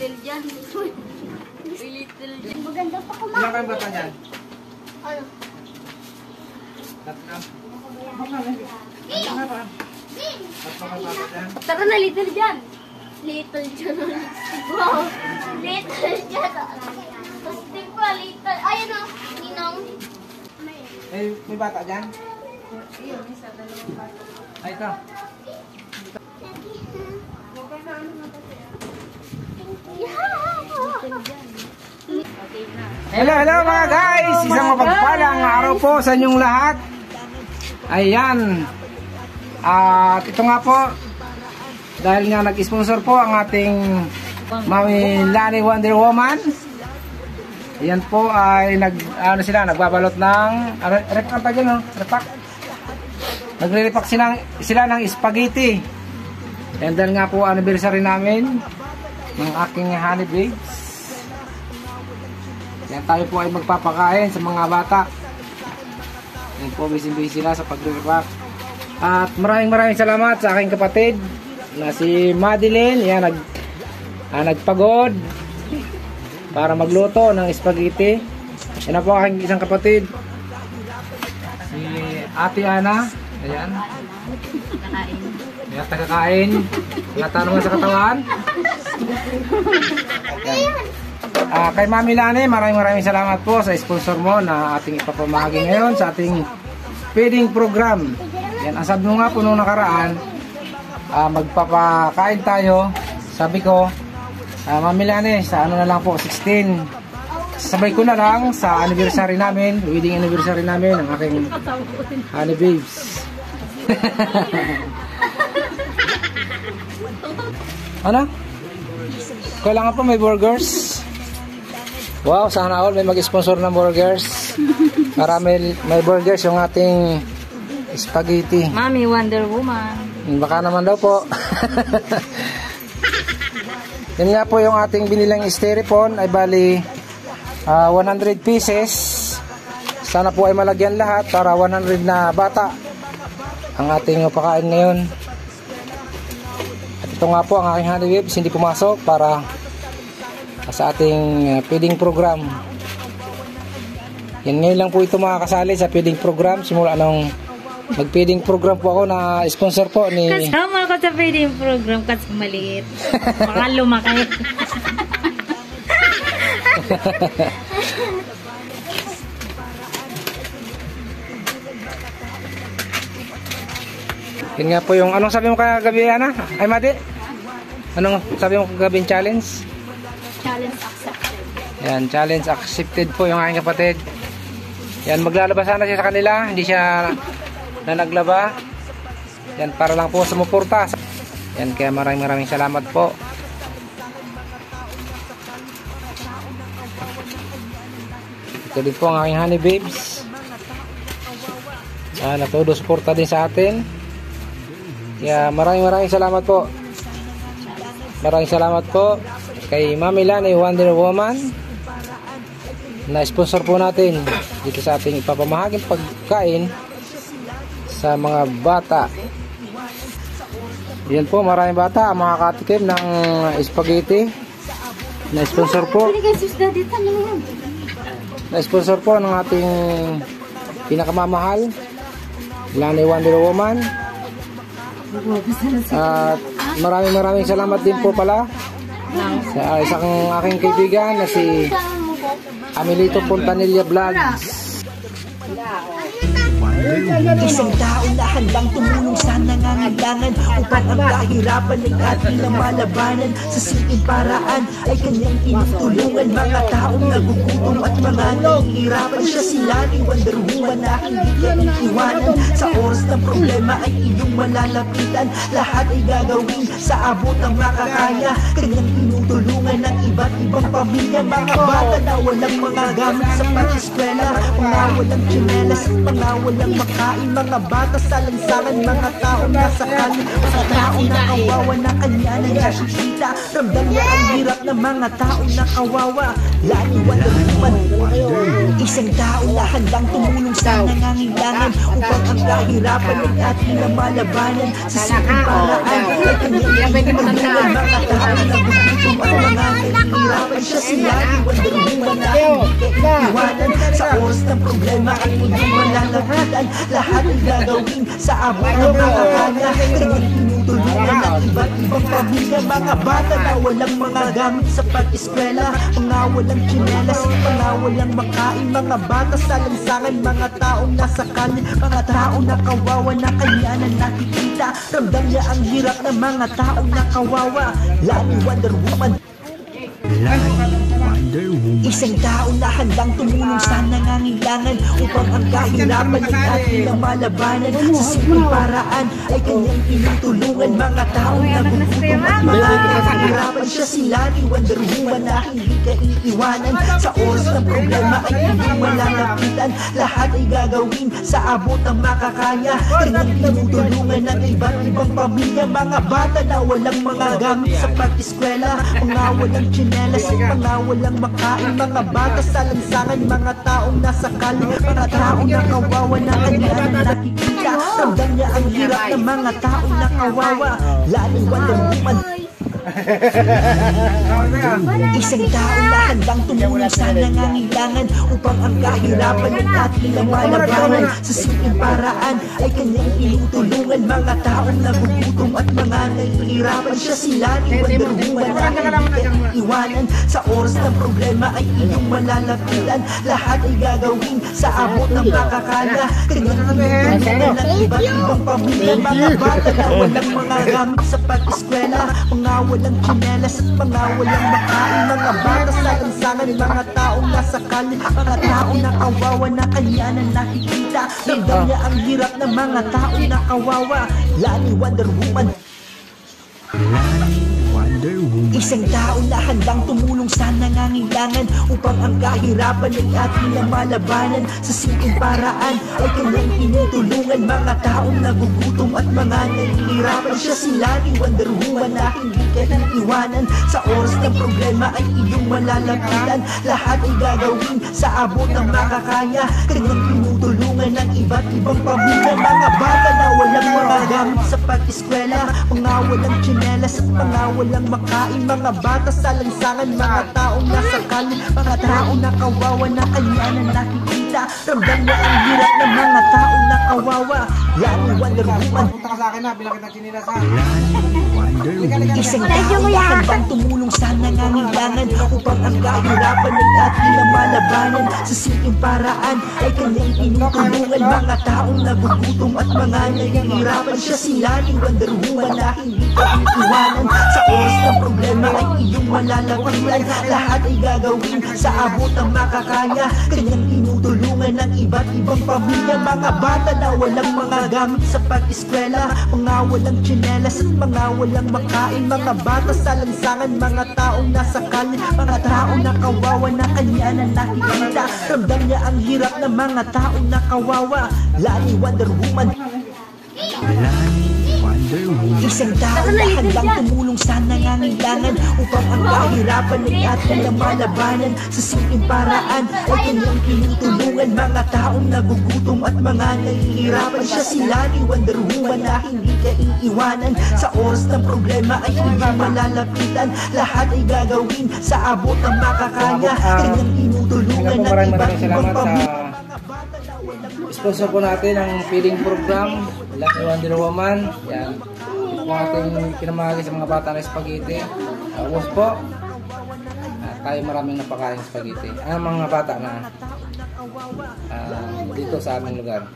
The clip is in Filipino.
little dyan. May little dyan. Maganda pa kumain. Ilan kayong bata dyan? Ano? Tatlo. Bata? Tara na, little dyan. Little dyan. Wow. Little dyan. Tapos di pa, little. Ayun o. Ninong. May, may bata dyan? Ay, ito. Hello, hello mga guys! Isang mapagpalang araw po sa inyong lahat. Ayan. At ito nga po, dahil nga nag-sponsor po ang ating Mami Lani Wonder Woman. Ayan po ay nag ano sila nagbabalot ng ano, repak tagin no? Repak. Nagre-repak sila, sila ng spaghetti. And dahil nga po anniversary namin ng aking honey babes. Yan tayo po ay magpapakain sa mga bata. Yan po busy-busy sila sa pagre-repak. At maraming maraming salamat sa aking kapatid na si Madeline. Yan nag ah, nagpagod para magluto ng spaghetti. Yan na po aking isang kapatid. Si Ate Ana. Ayan. Yan, tagakain. Wala tanungan sa katawan. Ayan. Ah, kay Mami Lani, maraming maraming salamat po sa sponsor mo na ating ipapamahagi ngayon sa ating feeding program. Yan, ang sabi mo nga po nung nakaraan, ah, magpapakain tayo. Sabi ko, ah, Mami Lani, sa ano na lang po, 16. Sabay ko na lang sa anniversary namin, wedding anniversary namin, ang aking honey babes. ano? Kailangan pa may burgers. Wow, sana all may mag-sponsor ng burgers. Para may, may burgers yung ating spaghetti. Mami, Wonder Woman. Baka naman daw po. Yan nga po yung ating binilang styrofoam ay bali ah, 100 pieces. Sana po ay malagyan lahat para 100 na bata ang ating pakain ngayon. At ito nga po ang aking honey whips hindi pumasok para sa ating uh, feeding program. Yan ngayon lang po ito makakasali sa feeding program simula nung mag-feeding program po ako na sponsor po ni Kasama ako sa feeding program kasi maliit. Baka lumaki. Yun nga po yung anong sabi mo kagabi Ana? Ay Madi? Anong sabi mo kagabi challenge? Yan, challenge accepted po yung aking kapatid. Yan, maglalaba sana siya sa kanila. Hindi siya na naglaba. Yan, para lang po sumuporta. Yan, kaya maraming maraming salamat po. Ito din po ang aking honey babes. Yan, natudo suporta din sa atin. Kaya maraming maraming salamat po. Maraming salamat po kay Mami Lani Wonder Woman na sponsor po natin dito sa ating ipapamahaging pagkain sa mga bata. Yan po, maraming bata ang makakatikim ng spaghetti na sponsor po. Yan. Na sponsor po ng ating pinakamamahal Lani Wonder Woman. At maraming maraming salamat din po pala sa isang aking kaibigan na si Saan mo po? Amelito Pontanilla Vlogs. Isang tao na handang tumulong sa nangangailangan Upang ang kahirapan ng ating namalabanan Sa simpleng paraan ay kanyang tinutulungan. Mga taong nagugutom at mga nahihirapan Siya sila ni Wonder Woman na hindi kanyang iwanan. Sa oras ng problema ay iyong malalapitan. Lahat ay gagawin sa abot ng makakaya. Kanyang tinutulungan ng iba't ibang pamilya. Mga bata na walang mga gamit sa pag-eskwela Mga walang tsinelas at mga makain Mga bata sa lansangan, mga tao nasa kalye Mga tao na kawawa na kanya na nakikita Ramdam niya ang hirap ng mga tao na kawawa. Lani Wonder Woman Isang tao na handang tumulong sa nangangailangan Upang ang kahirapan ng ating na malabanan Sa simpleng paraan ay kanyang pinagpagulungan Mga tao na gugutom at nangangahirapan Siya sila ni Wonder Woman na hindi. Iwanan Sa oras ng problema ay hindi malalapitan Lahat ay gagawin sa abot ng mga kanya tinutulungan ng iba't ibang pamilya Mga bata na walang mga gamit sa pag-eskwela Mga walang tsinelas, mga walang makain Mga bata sa lansangan, mga taong nasa kalye Mga taong nakawawa na kanya na nakikita. Ramdam niya ang hirap ng mga taong nakawawa. Lani Wonder Woman Isang tao na handang tumulong sa nangangailangan Upang ang kahirapan ay ating na malabanan Sa simpleng paraan ay kanyang tinutulungan Mga taong nagugutom at mga kahirapan Siya sila ni Wonder Woman na hindi ka iiwanan Sa oras ng problema ay hindi malalapitan Lahat ay gagawin sa abot ng makakaya Kanyang tinutulungan ng iba't ibang pamilya Mga bata na walang mga gamit sa pag-eskwela Mga walang tsinelas at mga walang makain Mga bata sa lansangan, mga taong nasa kalye. Mga taong nakawawa na kanya na nakikita. Ramdam niya ang hirap ng mga taong nakawawa. Lani Wonder Woman Isang tao na handang tumulong sa nangangailangan Upang ang kahirapan ng ating na. malabanan Sa simpleng paraan ay kanyang tinutulungan Mga taong nagugutom at mga nahihirapan Siya sila ni Wonder Woman na hindi ka iwanan. Sa oras ng problema ay iyong malalapitan. Lahat ay gagawin sa abot ng makakaya Kanyang tinutulungan ng iba't ibang pamilya Mga bata na walang mga gamit sa pag-eskwela. Mga walang tsinelas at mga walang makain Mga bata sa lansangan, mga taong nasa kalye. Mga taong nakawawa na kanya na nakikita. Ramdam niya ang hirap ng mga taong nakawawa. Lani Wonder Woman. Isang tao na handang tumulong nangangailangan Upang ang kahirapan ay ating na malabanan Sa simpleng paraan ay kanyang tinutulungan Mga taong nagugutom at mga nahihirapan. Siya sila ni Wonder Woman na hindi ka iiwanan Sa oras ng problema ay iyong malalapitan. Lahat ay gagawin sa abot ng makakaya. Kanyang tinutulungan ng iba't ibang pamilya. Mga bata na walang mga gamit sa pag-eskwela. Mga walang tsinelas at mga walang makain. Mga bata sa lansangan, mga taong nasa kalye Mga nakawawa na kanya na nakikita Ramdam niya ang hirap ng mga taong nakawawa Lani Wonder Woman. Punta ka sa akin na, bilang kita chinilas ha. Isang tao na handang tumulong sa nangangailangan. Upang ang kahirapan ay ating na malabanan Sa simpleng paraan ay kanyang tinutulungan Mga taong nagugutom at mga nahihirapan. Siya sila ni Wonder Woman na hindi ka iiwanan Sa oras ng problema ay iyong malalapitan. Lahat ay gagawin sa abot ng makakaya Kanyang tinutulungan ng iba't ibang pamilya. Mga bata na walang mga gamit sa pag-eskwela. Mga walang tsinelas at mga walang makain. Mga bata sa lansangan, mga taong nasa kalye. Mga taong nakawawa na kanya na nakikita. Ramdam niya ang hirap ng mga taong nakawawa Lani Wonder Woman Isang tao na handang tumulong sa nangangailangan Upang ang kahirapan ay ating na malabanan Sa simpleng paraan? Ay kanyang tinutulungan Mga taong nagugutom at mga nahihirapan. Siya sila ni Wonder Woman na hindi ka iiwanan. Sa oras ng problema ay hindi malalapitan. Lahat ay gagawin sa abot ng makakaya Kanyang tinutulungan ng iba't ibang salamat sa pamilya sponsor po natin ang feeding program. Lucky Wonder Woman yan. Ito po ating pinamahagi sa mga bata na spaghetti. Uh, was po at tayo maraming napakain spaghetti. Ang mga bata na ah, dito sa aming lugar